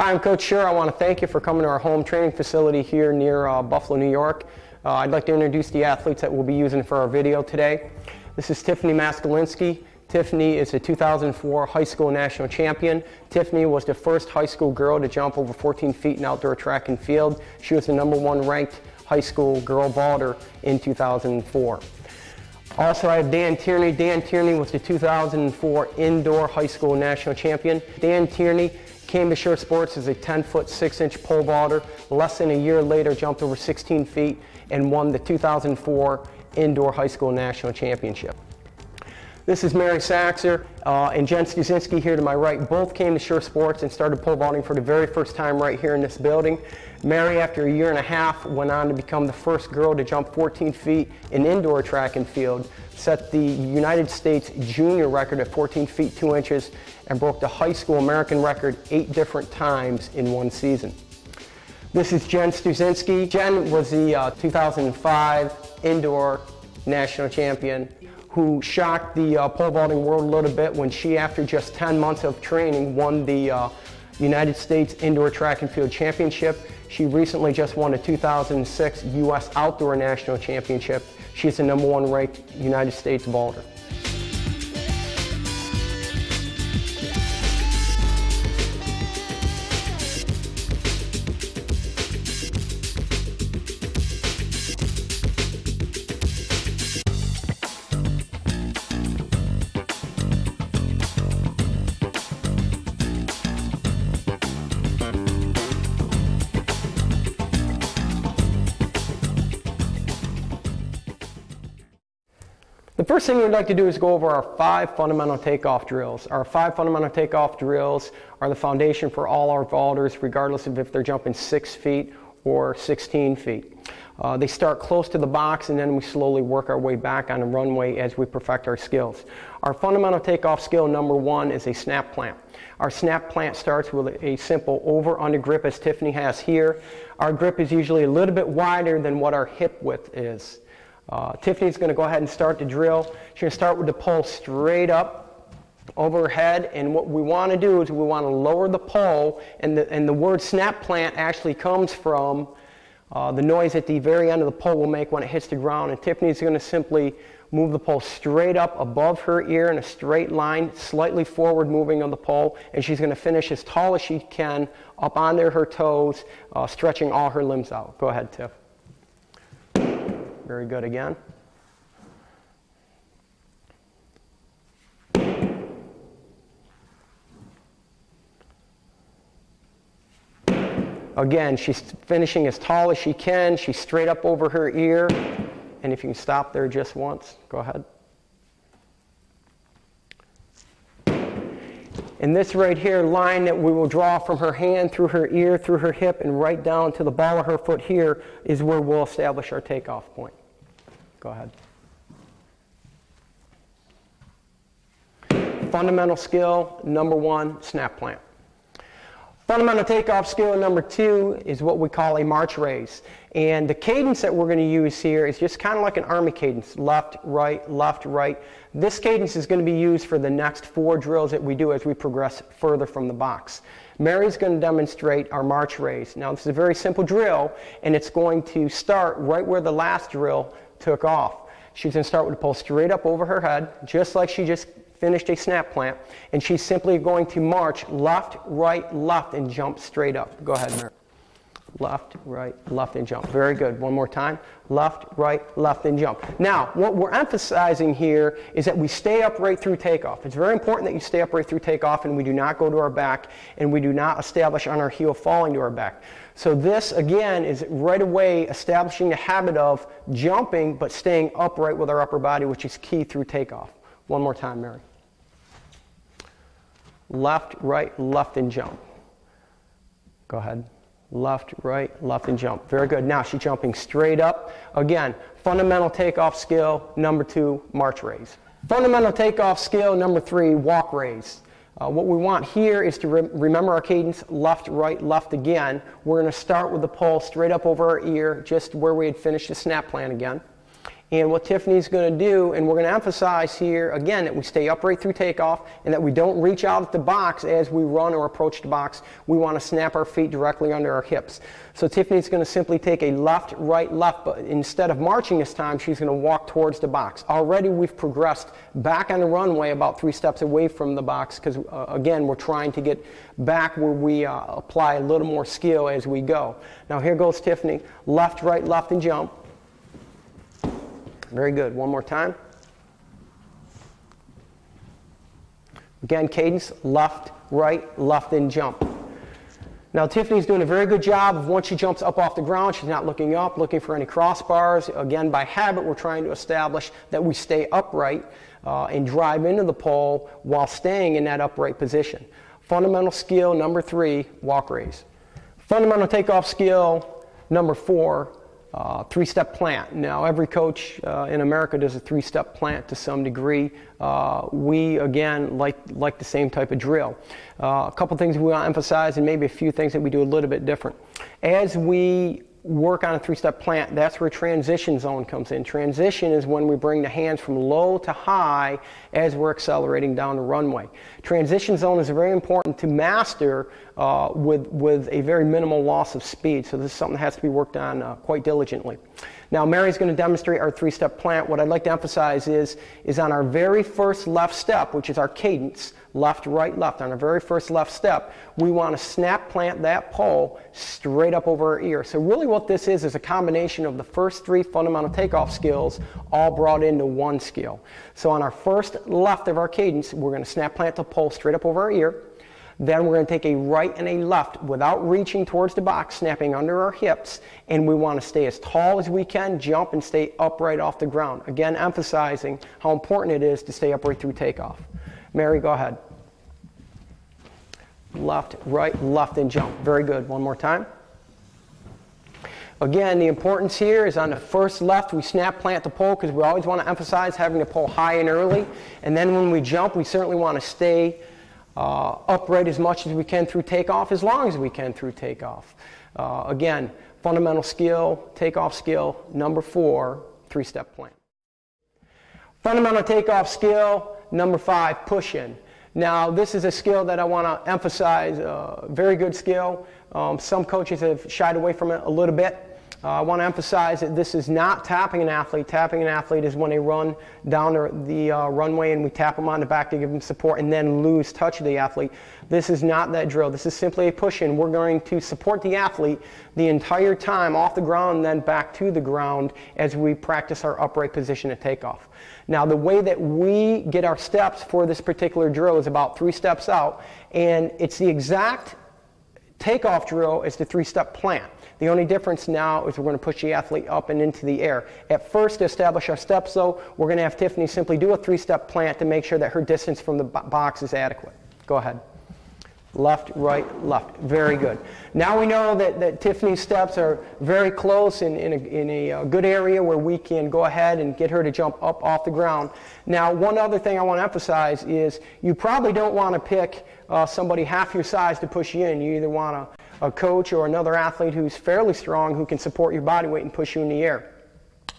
Hi, I'm Coach Suhr. I want to thank you for coming to our home training facility here near uh, Buffalo, New York. Uh, I'd like to introduce the athletes that we'll be using for our video today. This is Tiffany Maskalinski. Tiffany is a 2004 high school national champion. Tiffany was the first high school girl to jump over 14 feet in outdoor track and field. She was the number one ranked high school girl vaulter in 2004. Also, I have Dan Tierney. Dan Tierney was the 2004 indoor high school national champion. Dan Tierney Came to Suhr Sports as a 10 foot 6 inch pole vaulter. Less than a year later, jumped over 16 feet and won the 2004 Indoor High School National Championship. This is Mary Saxer uh, and Jen Stuczynski here to my right. Both came to Suhr Sports and started pole vaulting for the very first time right here in this building. Mary, after a year and a half, went on to become the first girl to jump 14 feet in indoor track and field, set the United States junior record at 14 feet 2 inches, and broke the high school American record eight different times in one season. This is Jen Stuczynski. Jen was the uh, 2005 indoor national champion who shocked the uh, pole vaulting world a little bit when she, after just 10 months of training, won the uh, United States Indoor Track and Field Championship. She recently just won the 2006 U.S. Outdoor National Championship. She's the number one ranked United States vaulter. Thing we'd like to do is go over our five fundamental takeoff drills. Our five fundamental takeoff drills are the foundation for all our vaulters, regardless of if they're jumping six feet or 16 feet. Uh, they start close to the box and then we slowly work our way back on the runway as we perfect our skills. Our fundamental takeoff skill number one is a snap plant. Our snap plant starts with a simple over under grip as Tiffany has here. Our grip is usually a little bit wider than what our hip width is. Uh, Tiffany's going to go ahead and start the drill. She's going to start with the pole straight up overhead and what we want to do is we want to lower the pole and the, and the word snap plant actually comes from uh, the noise at the very end of the pole will make when it hits the ground and Tiffany's going to simply move the pole straight up above her ear in a straight line, slightly forward moving on the pole, and she's going to finish as tall as she can up onto her toes, uh, stretching all her limbs out. Go ahead, Tiff. Very good again. Again, she's finishing as tall as she can. She's straight up over her ear. And if you can stop there just once, go ahead. And this right here line that we will draw from her hand through her ear, through her hip, and right down to the ball of her foot here is where we'll establish our takeoff point. Go ahead. Fundamental skill, number one, snap plant. Fundamental takeoff skill number two is what we call a march raise. And the cadence that we're going to use here is just kind of like an army cadence, left, right, left, right. This cadence is going to be used for the next four drills that we do as we progress further from the box. Mary's going to demonstrate our march raise. Now this is a very simple drill and it's going to start right where the last drill took off. She's going to start with a pole straight up over her head, just like she just finished a snap plant, and she's simply going to march left, right, left, and jump straight up. Go ahead, Mary. Left, right, left, and jump. Very good. One more time. Left, right, left, and jump. Now, what we're emphasizing here is that we stay upright through takeoff. It's very important that you stay upright through takeoff and we do not go to our back and we do not establish on our heel falling to our back. So this, again, is right away establishing the habit of jumping but staying upright with our upper body, which is key through takeoff. One more time, Mary. Left, right, left, and jump. Go ahead. Left, right, left, and jump. Very good. Now she's jumping straight up. Again, fundamental takeoff skill, number two, march raise. Fundamental takeoff skill, number three, walk raise. Uh, what we want here is to re remember our cadence, left, right, left again. We're going to start with the pole straight up over our ear, just where we had finished the snap plant again. And what Tiffany's going to do, and we're going to emphasize here again that we stay upright through takeoff and that we don't reach out at the box as we run or approach the box. We want to snap our feet directly under our hips. So Tiffany's going to simply take a left, right, left, but instead of marching this time, she's going to walk towards the box. Already we've progressed back on the runway about three steps away from the box because, uh, again, we're trying to get back where we uh, apply a little more skill as we go. Now here goes Tiffany. Left, right, left, and jump. Very good. One more time. Again, cadence, left, right, left, and jump. Now Tiffany's doing a very good job of once she jumps up off the ground, she's not looking up, looking for any crossbars. Again, by habit, we're trying to establish that we stay upright uh, and drive into the pole while staying in that upright position. Fundamental skill number three, walk raise. Fundamental takeoff skill number four, uh, three-step plant. Now, every coach uh, in America does a three-step plant to some degree. Uh, we, again, like, like the same type of drill. Uh, a couple things we want to emphasize and maybe a few things that we do a little bit different. As we work on a three-step plant, that's where transition zone comes in. Transition is when we bring the hands from low to high as we're accelerating down the runway. Transition zone is very important to master uh, with, with a very minimal loss of speed. So this is something that has to be worked on uh, quite diligently. Now Mary's going to demonstrate our three-step plant. What I'd like to emphasize is, is on our very first left step, which is our cadence, left, right, left. On our very first left step, we want to snap plant that pole straight up over our ear. So really what this is is a combination of the first three fundamental takeoff skills all brought into one skill. So on our first left of our cadence, we're going to snap plant the pole straight up over our ear. Then we're going to take a right and a left without reaching towards the box, snapping under our hips, and we want to stay as tall as we can, jump and stay upright off the ground. Again, emphasizing how important it is to stay upright through takeoff. Mary, go ahead. Left, right, left, and jump. Very good. One more time. Again, the importance here is on the first left, we snap plant the pole because we always want to emphasize having the pole high and early. And then when we jump, we certainly want to stay uh, upright as much as we can through takeoff, as long as we can through takeoff. Uh, again, fundamental skill, takeoff skill, number four, three-step plant. Fundamental takeoff skill, number five, push in. Now, this is a skill that I want to emphasize, uh, very good skill. Um, some coaches have shied away from it a little bit. Uh, I want to emphasize that this is not tapping an athlete. Tapping an athlete is when they run down the, the uh, runway and we tap them on the back to give them support and then lose touch of the athlete. This is not that drill. This is simply a push in. We're going to support the athlete the entire time off the ground then back to the ground as we practice our upright position at takeoff. Now, the way that we get our steps for this particular drill is about three steps out, and it's the exact takeoff drill as the three-step plant. The only difference now is we're going to push the athlete up and into the air. At first, to establish our steps, though, we're going to have Tiffany simply do a three-step plant to make sure that her distance from the box is adequate. Go ahead. Left, right, left. Very good. Now we know that, that Tiffany's steps are very close in, in, a, in a, a, good area where we can go ahead and get her to jump up off the ground. Now, one other thing I want to emphasize is you probably don't want to pick uh, somebody half your size to push you in. You either want a a coach or another athlete who's fairly strong who can support your body weight and push you in the air.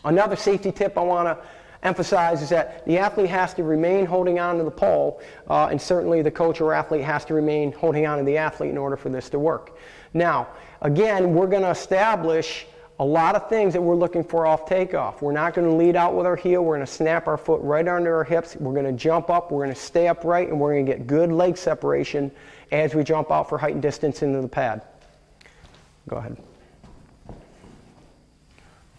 Another safety tip I want to emphasize is that the athlete has to remain holding on to the pole, uh, and certainly the coach or athlete has to remain holding on to the athlete in order for this to work. Now, again, we're going to establish a lot of things that we're looking for off takeoff. We're not going to lead out with our heel. We're going to snap our foot right under our hips. We're going to jump up. We're going to stay upright, and we're going to get good leg separation as we jump out for height and distance into the pad. Go ahead.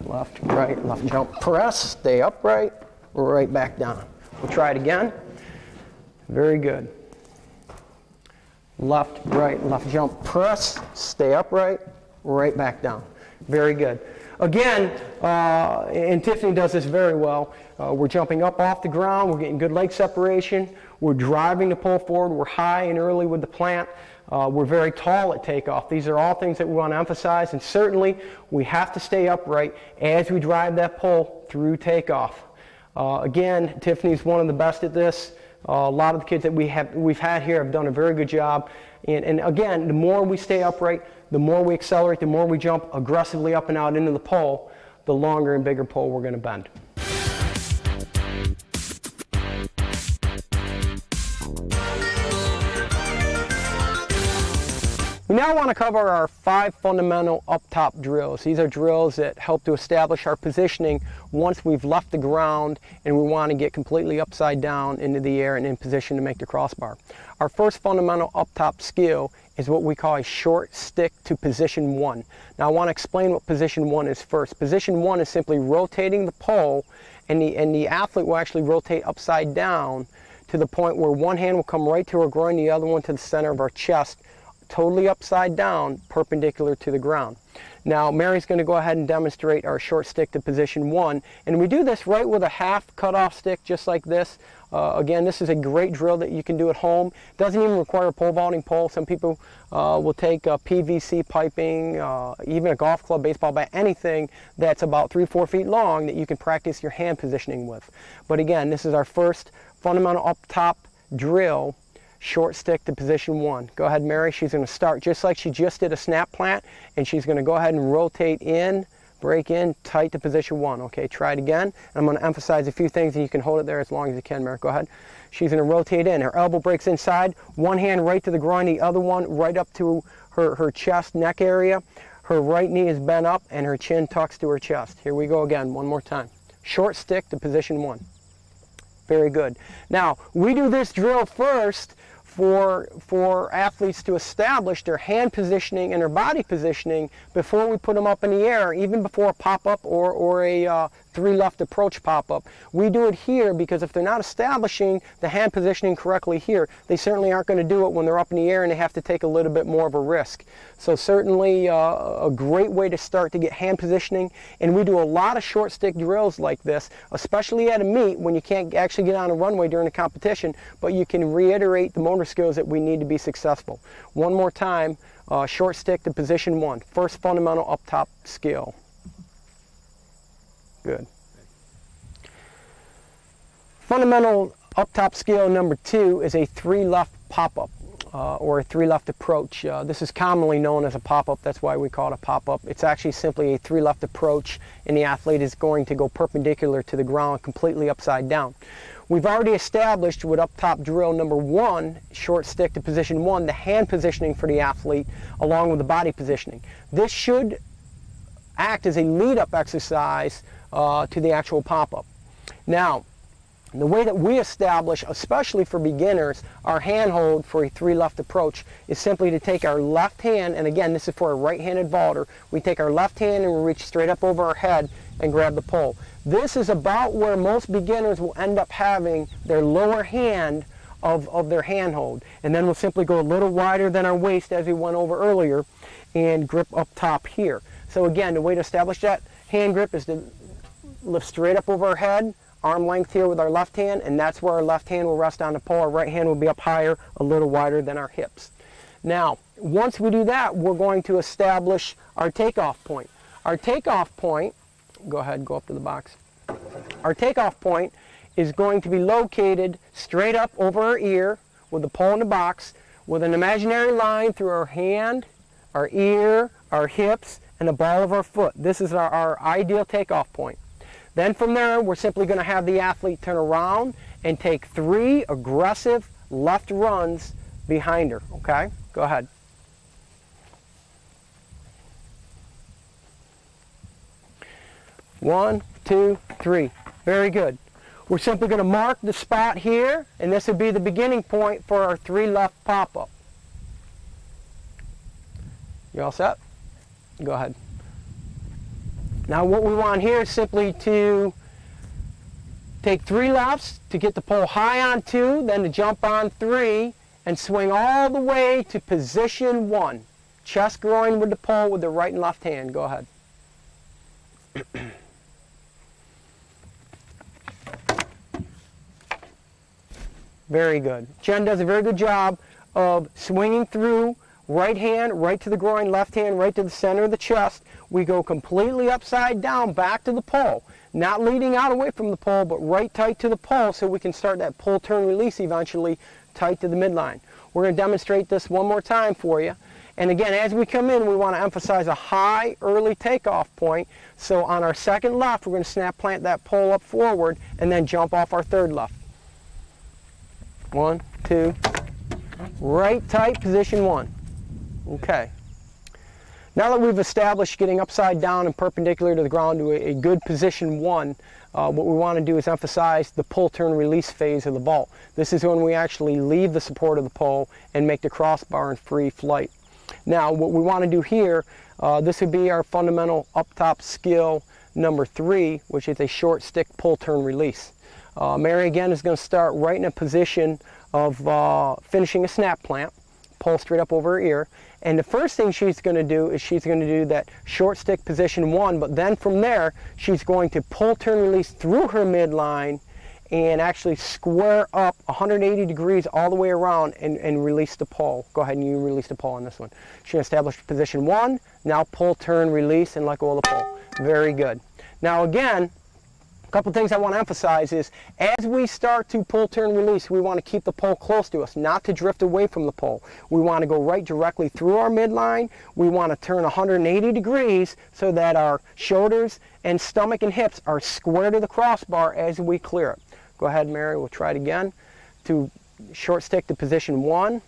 Left, right, left jump, press, stay upright, right back down. We'll try it again. Very good. Left, right, left jump, press, stay upright, right back down. Very good. Again, uh, and Tiffany does this very well. Uh, we're jumping up off the ground. We're getting good leg separation. We're driving the pole forward. We're high and early with the plant. Uh, we're very tall at takeoff. These are all things that we want to emphasize, and certainly we have to stay upright as we drive that pole through takeoff. Uh, again, Tiffany's one of the best at this. Uh, a lot of the kids that we have, we've had here have done a very good job. And, and again, the more we stay upright, the more we accelerate, the more we jump aggressively up and out into the pole, the longer and bigger pole we're going to bend. We now want to cover our five fundamental up-top drills. These are drills that help to establish our positioning once we've left the ground and we want to get completely upside down into the air and in position to make the crossbar. Our first fundamental up-top skill is what we call a short stick to position one. Now I want to explain what position one is first. Position one is simply rotating the pole and the, and the athlete will actually rotate upside down to the point where one hand will come right to our groin, the other one to the center of our chest, totally upside down, perpendicular to the ground. Now Mary's going to go ahead and demonstrate our short stick to position one, and we do this right with a half cut off stick just like this. Uh, again, this is a great drill that you can do at home. Doesn't even require a pole vaulting pole. Some people uh, will take a PVC piping, uh, even a golf club, baseball bat, anything that's about three, four feet long that you can practice your hand positioning with. But again, this is our first fundamental up top drill short stick to position one. Go ahead, Mary. She's going to start just like she just did a snap plant, and she's going to go ahead and rotate in, break in, tight to position one. Okay, try it again. I'm going to emphasize a few things, and you can hold it there as long as you can, Mary. Go ahead. She's going to rotate in. Her elbow breaks inside, one hand right to the groin, the other one right up to her, her chest, neck area. Her right knee is bent up, and her chin tucks to her chest. Here we go again, one more time. Short stick to position one. Very good. Now, we do this drill first for, for athletes to establish their hand positioning and their body positioning before we put them up in the air, even before a pop-up or, or a uh, three left approach pop-up. We do it here because if they're not establishing the hand positioning correctly here, they certainly aren't going to do it when they're up in the air and they have to take a little bit more of a risk. So certainly uh, a great way to start to get hand positioning. And we do a lot of short stick drills like this, especially at a meet when you can't actually get on a runway during a competition, but you can reiterate the motor skills that we need to be successful. One more time, uh, short stick to position one, first fundamental up top skill. Good. Fundamental up top skill number two is a three left pop-up uh, or a three left approach. Uh, this is commonly known as a pop-up, that's why we call it a pop-up. It's actually simply a three left approach and the athlete is going to go perpendicular to the ground completely upside down. We've already established with up top drill number one, short stick to position one, the hand positioning for the athlete along with the body positioning. This should act as a lead up exercise uh, to the actual pop-up. Now, the way that we establish, especially for beginners, our handhold for a three left approach is simply to take our left hand, and again, this is for a right-handed vaulter, we take our left hand and we reach straight up over our head and grab the pole. This is about where most beginners will end up having their lower hand of, of their handhold. And then we'll simply go a little wider than our waist as we went over earlier and grip up top here. So again, the way to establish that hand grip is to lift straight up over our head, arm length here with our left hand, and that's where our left hand will rest on the pole. Our right hand will be up higher, a little wider than our hips. Now, once we do that, we're going to establish our takeoff point. Our takeoff point, go ahead, go up to the box. Our takeoff point is going to be located straight up over our ear with the pole in the box with an imaginary line through our hand, our ear, our hips, and the ball of our foot. This is our, our ideal takeoff point. Then from there, we're simply going to have the athlete turn around and take three aggressive left runs behind her. Okay? Go ahead. One, two, three. Very good. We're simply going to mark the spot here, and this would be the beginning point for our three left pop-up. You all set? Go ahead. Now what we want here is simply to take three lefts to get the pole high on two, then to jump on three, and swing all the way to position one. Chest groin with the pole with the right and left hand. Go ahead. very good. Jen does a very good job of swinging through right hand right to the groin, left hand right to the center of the chest. We go completely upside down back to the pole. Not leading out away from the pole, but right tight to the pole so we can start that pull, turn, release eventually tight to the midline. We're going to demonstrate this one more time for you. And again, as we come in, we want to emphasize a high early takeoff point. So on our second left, we're going to snap plant that pole up forward and then jump off our third left. One, two, right tight, position one. Okay. Now that we've established getting upside down and perpendicular to the ground to a, good position one, uh, what we want to do is emphasize the pull turn release phase of the vault. This is when we actually leave the support of the pole and make the crossbar in free flight. Now what we want to do here, uh, this would be our fundamental up top skill number three, which is a short stick pull turn release. Uh, Mary again is going to start right in a position of uh, finishing a snap plant, pull straight up over her ear, and the first thing she's going to do is she's going to do that short stick position one, but then from there, she's going to pull turn release through her midline and actually square up 180 degrees all the way around and, and release the pole. Go ahead and you release the pole on this one. She established position one, now pull, turn, release, and let go of the pole. Very good. Now again, a couple things I want to emphasize is as we start to pull, turn, release, we want to keep the pole close to us, not to drift away from the pole. We want to go right directly through our midline. We want to turn 180 degrees so that our shoulders and stomach and hips are square to the crossbar as we clear it. Go ahead, Mary, we'll try it again. To short stick to position one,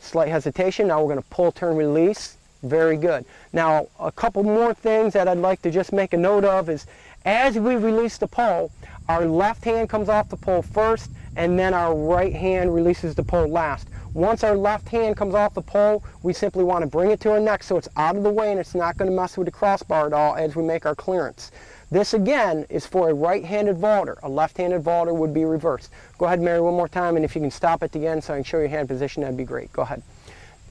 slight hesitation. Now we're going to pull, turn, release. Very good. Now, a couple more things that I'd like to just make a note of is as we release the pole, our left hand comes off the pole first, and then our right hand releases the pole last. Once our left hand comes off the pole, we simply want to bring it to our neck so it's out of the way and it's not going to mess with the crossbar at all as we make our clearance. This again is for a right-handed vaulter. A left-handed vaulter would be reversed. Go ahead, Mary, one more time, and if you can stop at the end so I can show you hand position, that'd be great. Go ahead.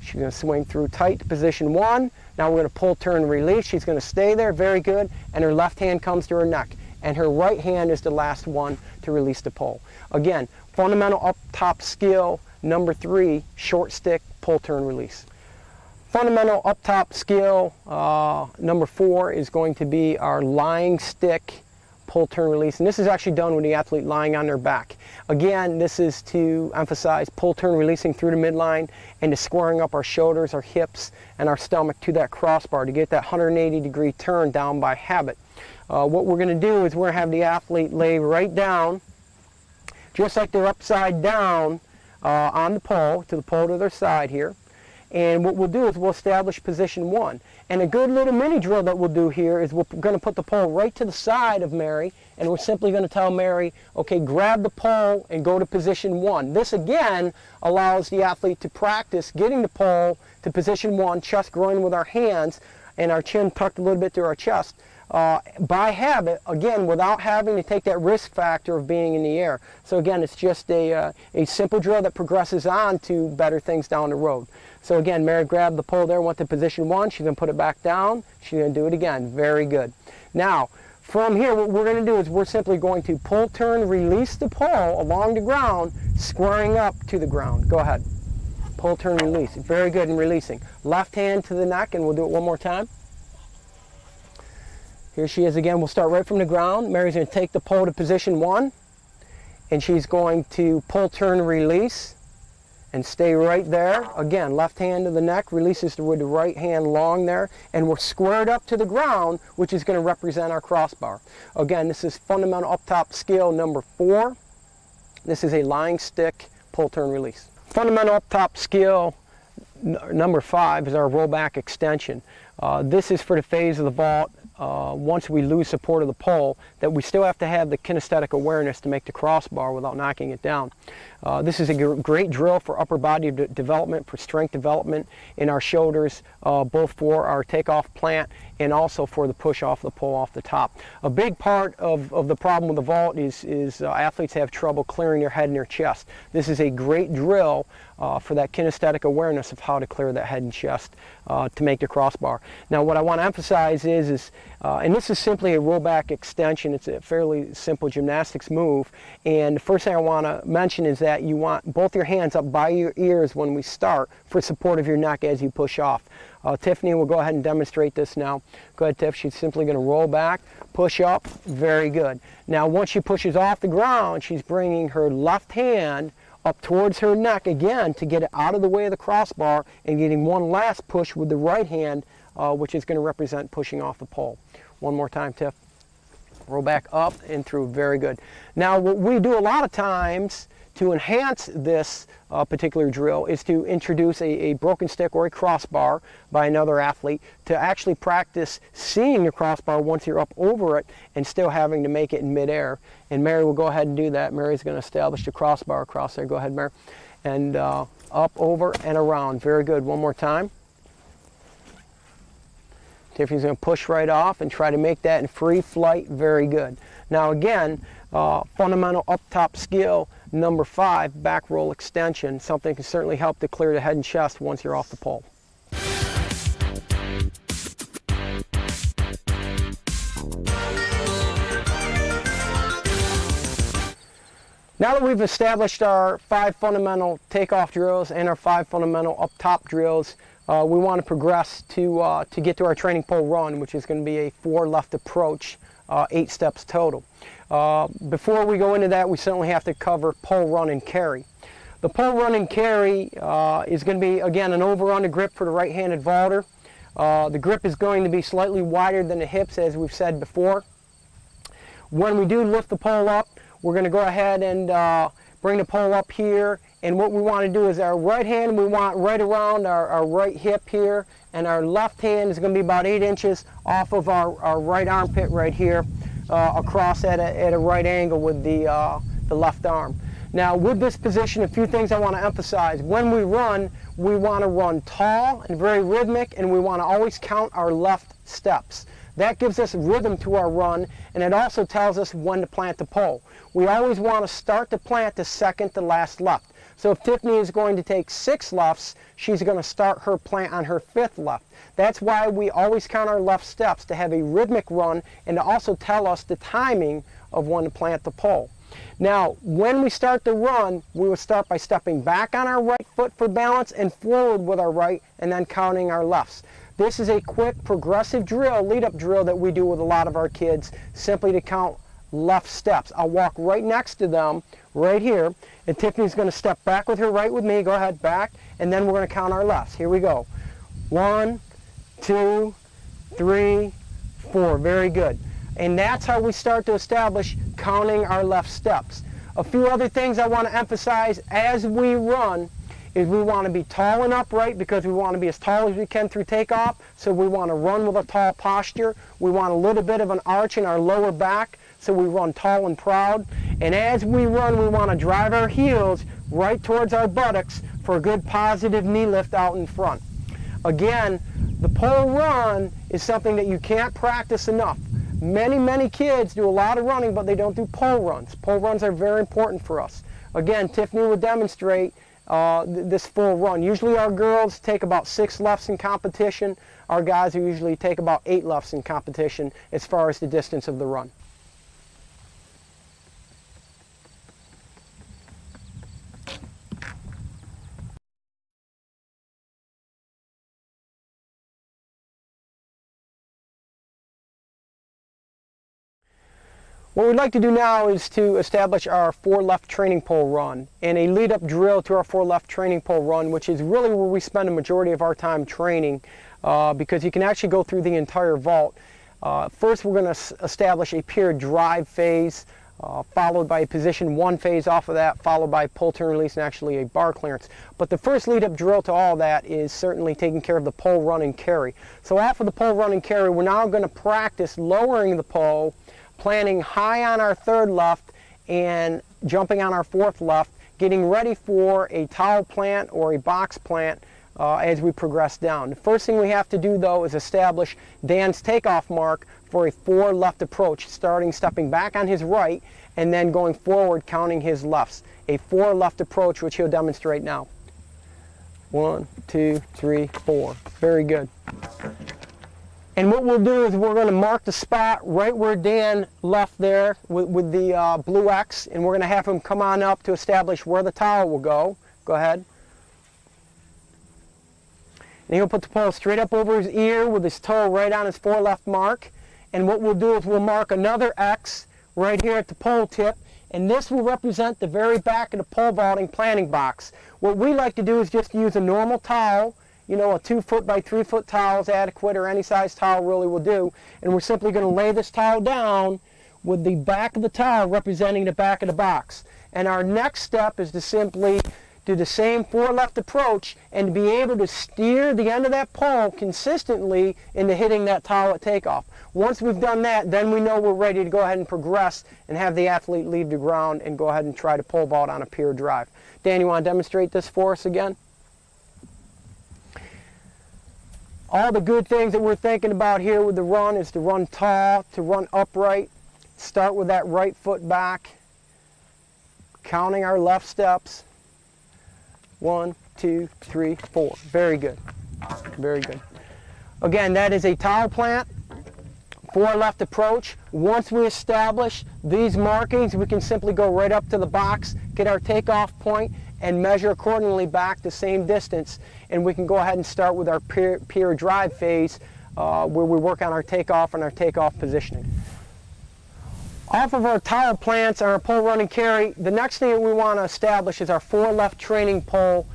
She's going to swing through tight position one. Now we're going to pull, turn, release. She's going to stay there. Very good. And her left hand comes to her neck. And her right hand is the last one to release the pull. Again, fundamental up top skill number three, short stick, pull, turn, release. Fundamental up top skill uh, number four is going to be our lying stick pull, turn, release. And this is actually done with the athlete lying on their back. Again, this is to emphasize pull, turn, releasing through the midline and to squaring up our shoulders, our hips, and our stomach to that crossbar to get that 180 degree turn down by habit. Uh, what we're going to do is we're going to have the athlete lay right down, just like they're upside down uh, on the pole, to the pole to their side here. And what we'll do is we'll establish position one. And a good little mini drill that we'll do here is we're going to put the pole right to the side of Mary, and we're simply going to tell Mary, okay, grab the pole and go to position one. This again allows the athlete to practice getting the pole to position one, chest groin with our hands, and our chin tucked a little bit through our chest. Uh, by habit, again, without having to take that risk factor of being in the air. So again, it's just a, uh, a simple drill that progresses on to better things down the road. So again, Mary grabbed the pole there, went to position one. She's to put it back down. She's to do it again. Very good. Now, from here, what we're going to do is we're simply going to pull, turn, release the pole along the ground, squaring up to the ground. Go ahead. Pull, turn, release. Very good in releasing. Left hand to the neck, and we'll do it one more time. Here she is again. We'll start right from the ground. Mary's going to take the pole to position one, and she's going to pull, turn, release and stay right there. Again, left hand to the neck, releases with the right hand long there, and we're squared up to the ground, which is going to represent our crossbar. Again, this is fundamental up top skill number four. This is a lying stick pull turn release. Fundamental up top skill number five is our rollback extension. Uh, this is for the phase of the vault uh, once we lose support of the pole that we still have to have the kinesthetic awareness to make the crossbar without knocking it down. Uh, this is a great drill for upper body de development, for strength development in our shoulders, uh, both for our takeoff plant and also for the push off the pole off the top. A big part of, of the problem with the vault is, is uh, athletes have trouble clearing their head and their chest. This is a great drill uh, for that kinesthetic awareness of how to clear that head and chest uh, to make the crossbar. Now what I want to emphasize is, is uh, and this is simply a rollback extension. It's a fairly simple gymnastics move. And the first thing I want to mention is that you want both your hands up by your ears when we start for support of your neck as you push off. Uh, Tiffany will go ahead and demonstrate this now. Go ahead, Tiff. She's simply going to roll back, push up. Very good. Now, once she pushes off the ground, she's bringing her left hand up towards her neck again to get it out of the way of the crossbar and getting one last push with the right hand, uh, which is going to represent pushing off the pole. One more time, Tiff. Roll back up and through. Very good. Now, what we do a lot of times to enhance this uh, particular drill is to introduce a, a, broken stick or a crossbar by another athlete to actually practice seeing the crossbar once you're up over it and still having to make it in midair. And Mary will go ahead and do that. Mary's going to establish the crossbar across there. Go ahead, Mary. And uh, up, over, and around. Very good. One more time. Tiffany's going to push right off and try to make that in free flight. Very good. Now again, uh, fundamental up top skill number five, back roll extension. Something can certainly help to clear the head and chest once you're off the pole. Now that we've established our five fundamental takeoff drills and our five fundamental up top drills, uh, we want to progress to, uh, to get to our training pole run, which is going to be a four left approach, uh, eight steps total. Uh, before we go into that, we certainly have to cover pole run and carry. The pole run and carry uh, is going to be, again, an over-under grip for the right-handed vaulter. Uh, the grip is going to be slightly wider than the hips, as we've said before. When we do lift the pole up, we're going to go ahead and uh, bring the pole up here. And what we want to do is our right hand, we want right around our, our right hip here. And our left hand is going to be about 8 inches off of our, our right armpit right here uh, across at a, at a right angle with the, uh, the left arm. Now with this position, a few things I want to emphasize. When we run, we want to run tall and very rhythmic and we want to always count our left steps. That gives us rhythm to our run and it also tells us when to plant the pole. We always want to start the plant the second to last left. So if Tiffany is going to take six lefts, she's going to start her plant on her fifth left. That's why we always count our left steps to have a rhythmic run and to also tell us the timing of when to plant the pole. Now, when we start the run, we will start by stepping back on our right foot for balance and forward with our right and then counting our lefts. This is a quick progressive drill, lead-up drill that we do with a lot of our kids simply to count left steps. I'll walk right next to them right here and Tiffany's going to step back with her right with me. Go ahead, back. And then we're going to count our lefts. Here we go. One, two, three, four. Very good. And that's how we start to establish counting our left steps. A few other things I want to emphasize as we run is we want to be tall and upright because we want to be as tall as we can through takeoff. So we want to run with a tall posture. We want a little bit of an arch in our lower back so we run tall and proud. And as we run, we want to drive our heels right towards our buttocks for a good positive knee lift out in front. Again, the pole run is something that you can't practice enough. Many, many kids do a lot of running, but they don't do pole runs. Pole runs are very important for us. Again, Tiffany will demonstrate uh, th this full run. Usually our girls take about six lefts in competition. Our guys usually take about eight lefts in competition as far as the distance of the run. What we'd like to do now is to establish our four left training pole run and a lead up drill to our four left training pole run which is really where we spend a majority of our time training uh, because you can actually go through the entire vault. Uh, first we're going to establish a pure drive phase uh, followed by a position one phase off of that followed by pull turn release and actually a bar clearance. But the first lead up drill to all that is certainly taking care of the pole run and carry. So after the pole run and carry we're now going to practice lowering the pole planting high on our third left and jumping on our fourth left, getting ready for a towel plant or a box plant uh, as we progress down. The first thing we have to do though is establish Dan's takeoff mark for a four left approach, starting stepping back on his right and then going forward counting his lefts. A four left approach which he'll demonstrate now. One, two, three, four. Very good. And what we'll do is we're going to mark the spot right where Dan left there with, with the uh, blue X, and we're going to have him come on up to establish where the towel will go. Go ahead. And he'll put the pole straight up over his ear with his toe right on his four left mark. And what we'll do is we'll mark another X right here at the pole tip, and this will represent the very back of the pole vaulting planting box. What we like to do is just use a normal towel you know, a two foot by three foot towel is adequate or any size towel really will do. And we're simply going to lay this towel down with the back of the towel representing the back of the box. And our next step is to simply do the same four left approach and be able to steer the end of that pole consistently into hitting that towel at takeoff. Once we've done that, then we know we're ready to go ahead and progress and have the athlete leave the ground and go ahead and try to pole vault on a pier drive. Dan, you want to demonstrate this for us again? All the good things that we're thinking about here with the run is to run tall, to run upright, start with that right foot back, counting our left steps, one, two, three, four. Very good. Very good. Again, that is a towel plant, four left approach. Once we establish these markings, we can simply go right up to the box, get our takeoff point, and measure accordingly back the same distance. And we can go ahead and start with our pier, drive phase uh, where we work on our takeoff and our takeoff positioning. Off of our towel plants and our pole run and carry, the next thing that we want to establish is our four left training pole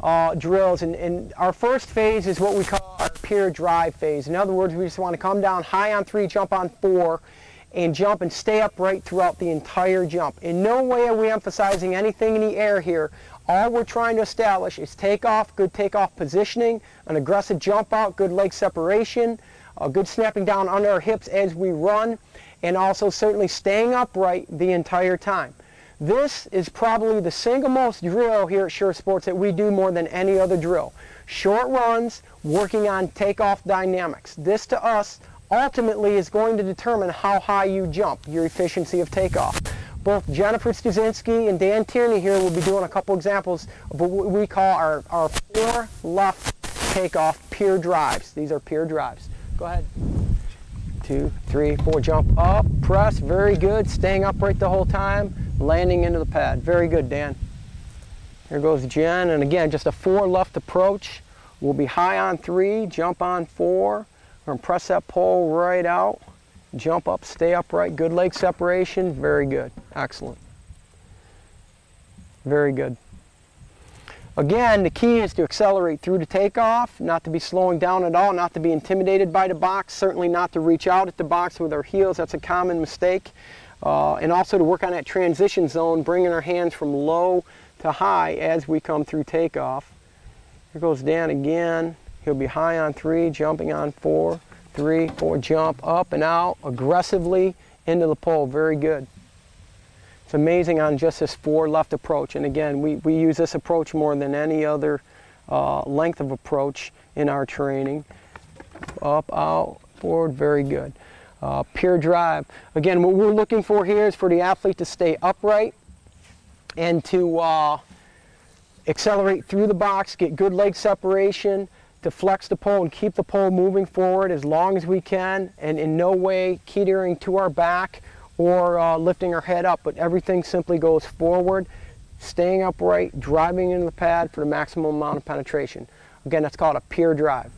uh, drills. And, and, our first phase is what we call our pier drive phase. In other words, we just want to come down high on three, jump on four, and jump and stay upright throughout the entire jump. In no way are we emphasizing anything in the air here. All we're trying to establish is takeoff, good takeoff positioning, an aggressive jump out, good leg separation, a good snapping down under our hips as we run, and also certainly staying upright the entire time. This is probably the single most drill here at Suhr Sports that we do more than any other drill. Short runs, working on takeoff dynamics. This to us ultimately is going to determine how high you jump, your efficiency of takeoff. Both Jennifer Stuczynski and Dan Tierney here will be doing a couple examples of what we call our, our four left takeoff pier drives. These are pier drives. Go ahead two, three, four, jump up, press, very good, staying upright the whole time, landing into the pad. Very good, Dan. Here goes Jen, and again, just a four left approach. We'll be high on three, jump on four. We're gonna press that pole right out, jump up, stay upright, good leg separation, very good, excellent. Very good. Again, the key is to accelerate through the takeoff, not to be slowing down at all, not to be intimidated by the box, certainly not to reach out at the box with our heels. That's a common mistake. Uh, and also to work on that transition zone, bringing our hands from low to high as we come through takeoff. Here goes Dan again. He'll be high on three, jumping on four, three, four, jump up and out aggressively into the pole. Very good. It's amazing on just this four left approach. And again, we, we use this approach more than any other uh, length of approach in our training. Up, out, forward, very good. Uh, pier drive. Again, what we're looking for here is for the athlete to stay upright and to uh, accelerate through the box, get good leg separation, to flex the pole and keep the pole moving forward as long as we can, and in no way teetering to our back or uh, lifting our head up, but everything simply goes forward, staying upright, driving into the pad for the maximum amount of penetration. Again, that's called a pier drive.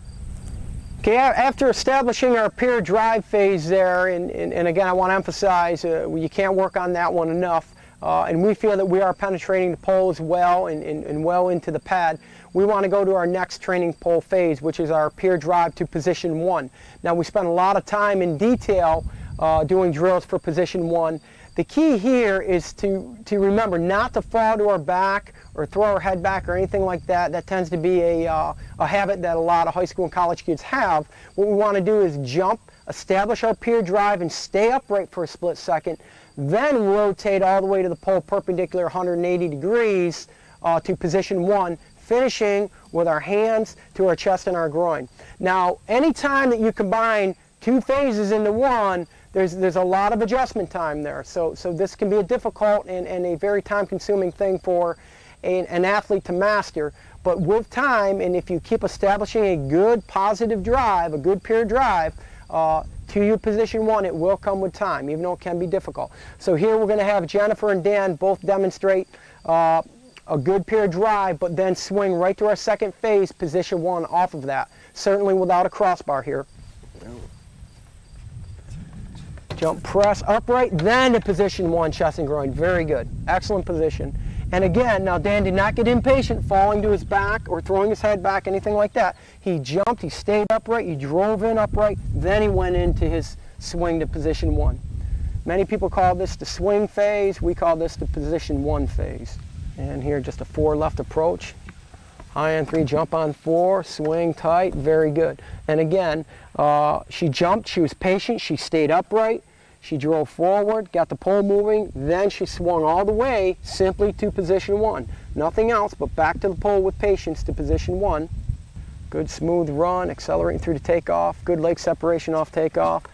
Okay, after establishing our pier drive phase there, and, and, and again, I want to emphasize uh, you can't work on that one enough, uh, and we feel that we are penetrating the poles well and, and, and well into the pad, we want to go to our next training pole phase, which is our pier drive to position one. Now, we spent a lot of time in detail uh, doing drills for position one. The key here is to, to remember not to fall to our back or throw our head back or anything like that. That tends to be a, uh, a habit that a lot of high school and college kids have. What we want to do is jump, establish our pier drive, and stay upright for a split second, then rotate all the way to the pole perpendicular 180 degrees uh, to position one, finishing with our hands to our chest and our groin. Now, anytime that you combine two phases into one, there's, there's a lot of adjustment time there. So, so this can be a difficult and, and a very time-consuming thing for a, an athlete to master. But with time, and if you keep establishing a good positive drive, a good pier drive, uh, to your position one, it will come with time, even though it can be difficult. So here we're going to have Jennifer and Dan both demonstrate uh, a good pier drive, but then swing right to our second phase, position one off of that. Certainly without a crossbar here. Jump, press upright, then to position one, chest and groin. Very good. Excellent position. And again, now Dan did not get impatient falling to his back or throwing his head back, anything like that. He jumped, he stayed upright, he drove in upright, then he went into his swing to position one. Many people call this the swing phase. We call this the position one phase. And here, just a four left approach. High on three, jump on four, swing tight, very good. And again, uh, she jumped, she was patient, she stayed upright, she drove forward, got the pole moving, then she swung all the way simply to position one. Nothing else but back to the pole with patience to position one. Good smooth run, accelerating through the takeoff, good leg separation off takeoff.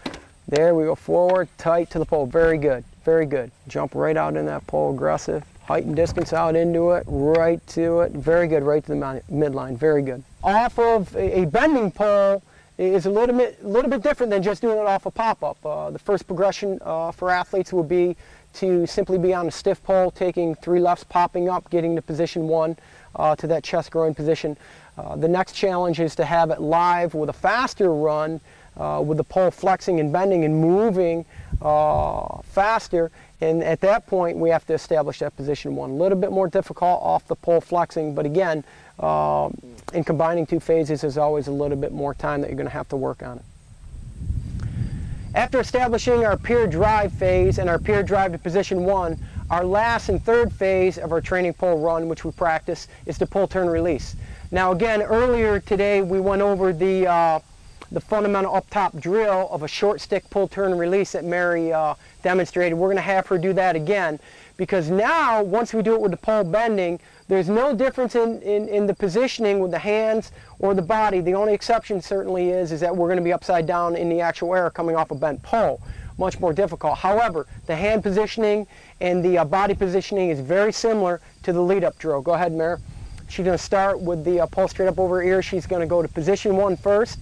There we go forward, tight to the pole, very good, very good. Jump right out in that pole, aggressive. Height and distance out into it, right to it, very good, right to the midline, very good. Off of a bending pole is a little bit, little bit different than just doing it off a pop-up. Uh, the first progression uh, for athletes would be to simply be on a stiff pole, taking three lefts, popping up, getting to position one uh, to that chest groin position. Uh, the next challenge is to have it live with a faster run, uh, with the pole flexing and bending and moving uh, faster. And at that point, we have to establish that position one. A little bit more difficult off the pole flexing, but again, uh, in combining two phases, there's always a little bit more time that you're going to have to work on it. After establishing our pier drive phase and our pier drive to position one, our last and third phase of our training pole run, which we practice, is the pull turn release. Now again, earlier today we went over the, uh, the fundamental up top drill of a short stick pull turn release that Mary uh, demonstrated. We're going to have her do that again because now once we do it with the pole bending, there's no difference in, in, in the positioning with the hands or the body. The only exception certainly is, is that we're going to be upside down in the actual air coming off a bent pole. Much more difficult. However, the hand positioning and the uh, body positioning is very similar to the lead up drill. Go ahead, Mary. She's going to start with the uh, pull straight up over her ear. She's going to go to position one first,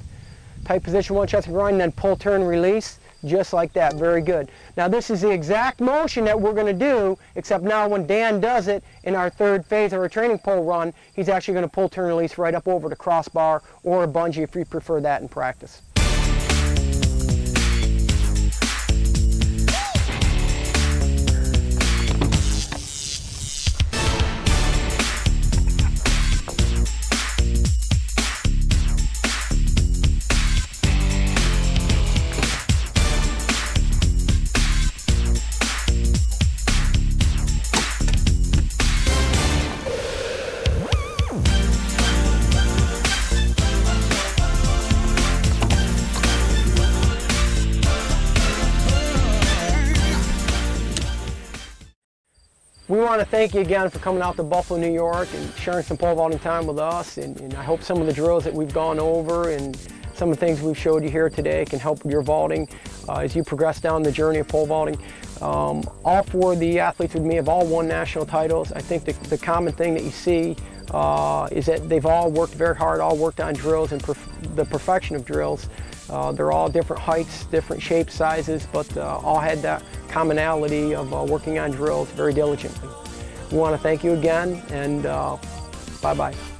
tight position one, chest groin, then pull, turn, release, just like that. Very good. Now this is the exact motion that we're going to do, except now when Dan does it in our third phase of our training pole run, he's actually going to pull, turn, release right up over the crossbar or a bungee if you prefer that in practice. Thank you again for coming out to Buffalo, New York and sharing some pole vaulting time with us. And, and, I hope some of the drills that we've gone over and some of the things we've showed you here today can help your vaulting uh, as you progress down the journey of pole vaulting. Um, all four of the athletes with me have all won national titles. I think the, the common thing that you see uh, is that they've all worked very hard, all worked on drills and perf the perfection of drills. Uh, they're all different heights, different shapes, sizes, but uh, all had that commonality of uh, working on drills very diligently. We want to thank you again, and uh, bye-bye.